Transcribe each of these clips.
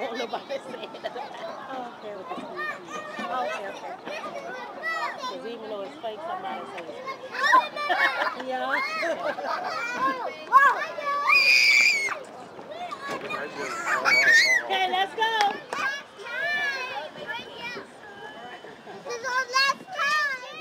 won't nobody say it. Oh, okay, okay. Okay, okay. Because even though it's fake, somebody says it. Yeah. Okay, let's go. This is our last time.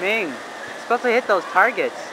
Ming, supposed to hit those targets.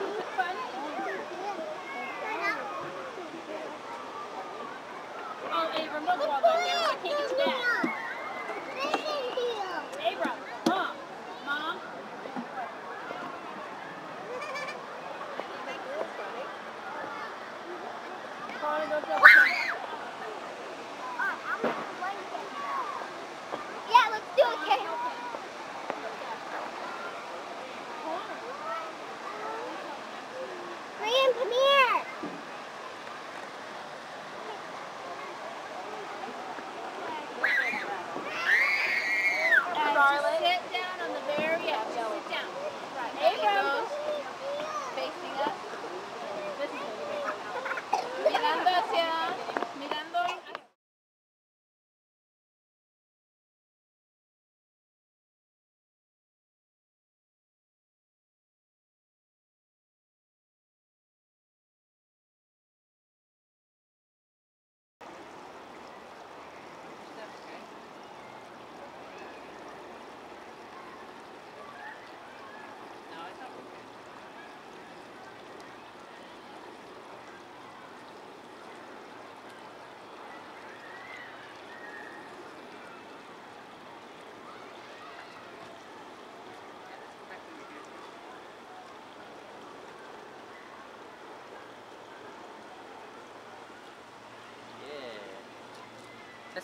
Fun.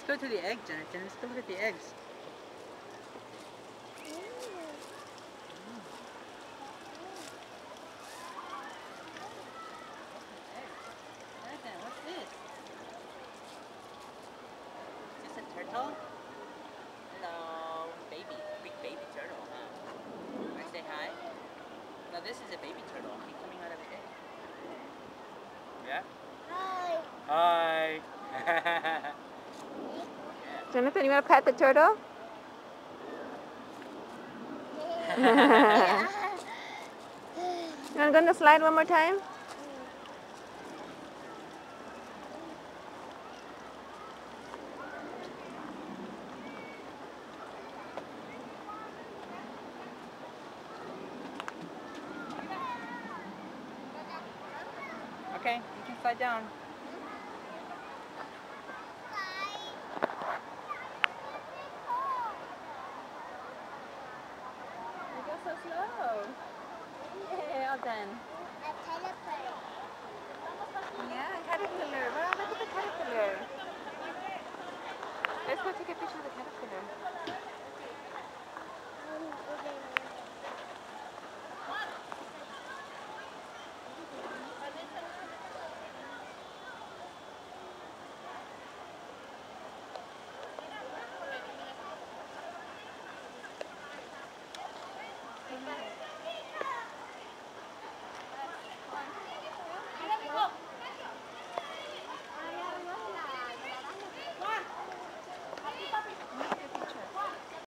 Let's go to the egg, Jonathan. Let's go look at the eggs. Jonathan, what's this? Is this a turtle? Hello, baby, big baby turtle, huh? Wanna say hi? No, this is a baby turtle. He's coming out of the egg. Yeah? Hi. Hi. Jonathan, you want to pet the turtle? You want to go on the slide one more time? okay, you can slide down. so slow. Yeah, then. A caterpillar. Yeah, a caterpillar. Wow, look at the caterpillar. Let's go take a picture of the caterpillar. Um,